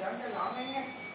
dẫn cho lọn nghe.